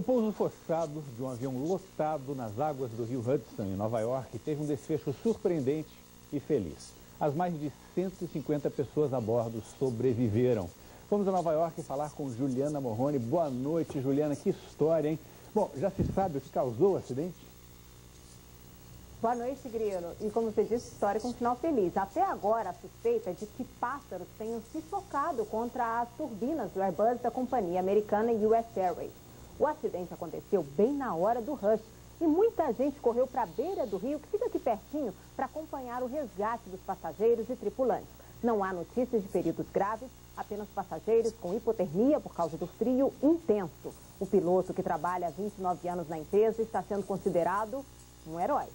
O pouso forçado de um avião lotado nas águas do rio Hudson, em Nova York, teve um desfecho surpreendente e feliz. As mais de 150 pessoas a bordo sobreviveram. Vamos a Nova York falar com Juliana Morrone. Boa noite, Juliana. Que história, hein? Bom, já se sabe o que causou o acidente? Boa noite, Grilo. E como você disse, história com um final feliz. Até agora, a suspeita é de que pássaros tenham se chocado contra as turbinas do Airbus da companhia americana US Airways. O acidente aconteceu bem na hora do rush e muita gente correu para a beira do rio, que fica aqui pertinho, para acompanhar o resgate dos passageiros e tripulantes. Não há notícias de feridos graves, apenas passageiros com hipotermia por causa do frio intenso. O piloto, que trabalha há 29 anos na empresa, está sendo considerado um herói.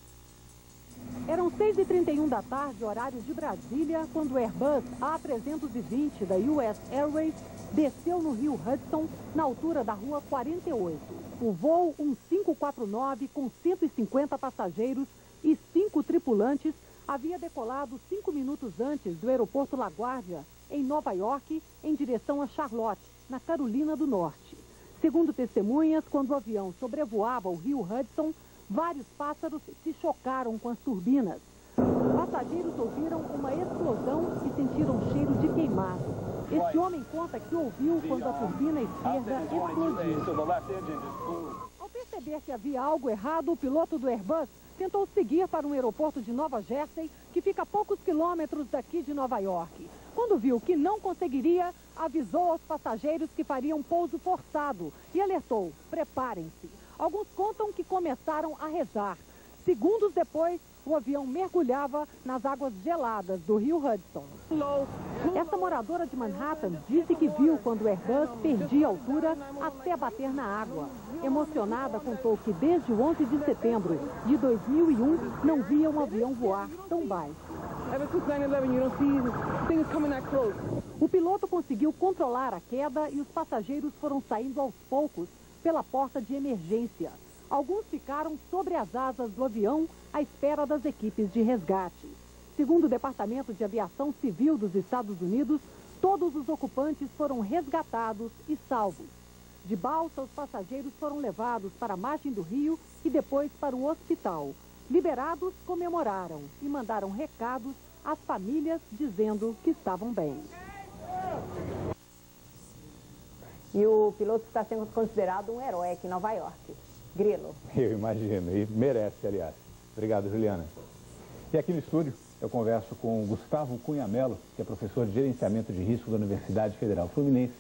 Eram 6h31 da tarde, horário de Brasília, quando o Airbus A320 da US Airways desceu no rio Hudson, na altura da rua 48. O voo 1549, com 150 passageiros e cinco tripulantes, havia decolado cinco minutos antes do aeroporto LaGuardia, em Nova York, em direção a Charlotte, na Carolina do Norte. Segundo testemunhas, quando o avião sobrevoava o rio Hudson, vários pássaros se chocaram com as turbinas. Passageiros ouviram uma explosão e sentiram cheiro de queimado. Este homem conta que ouviu quando a turbina esquerda explodiu. Ao perceber que havia algo errado, o piloto do Airbus tentou seguir para um aeroporto de Nova Jersey, que fica a poucos quilômetros daqui de Nova York. Quando viu que não conseguiria, avisou aos passageiros que fariam pouso forçado e alertou: preparem-se. Alguns contam que começaram a rezar. Segundos depois, o avião mergulhava nas águas geladas do rio Hudson. Essa moradora de Manhattan disse que viu quando o Airbus perdia altura até bater na água. Emocionada, contou que desde o 11 de setembro de 2001 não via um avião voar tão baixo. O piloto conseguiu controlar a queda e os passageiros foram saindo aos poucos pela porta de emergência. Alguns ficaram sobre as asas do avião à espera das equipes de resgate. Segundo o Departamento de Aviação Civil dos Estados Unidos, todos os ocupantes foram resgatados e salvos. De balsa, os passageiros foram levados para a margem do rio e depois para o hospital. Liberados, comemoraram e mandaram recados às famílias dizendo que estavam bem. E o piloto está sendo considerado um herói aqui em Nova York. Grilo. Eu imagino, e merece, aliás. Obrigado, Juliana. E aqui no estúdio eu converso com Gustavo Cunha Mello, que é professor de gerenciamento de risco da Universidade Federal Fluminense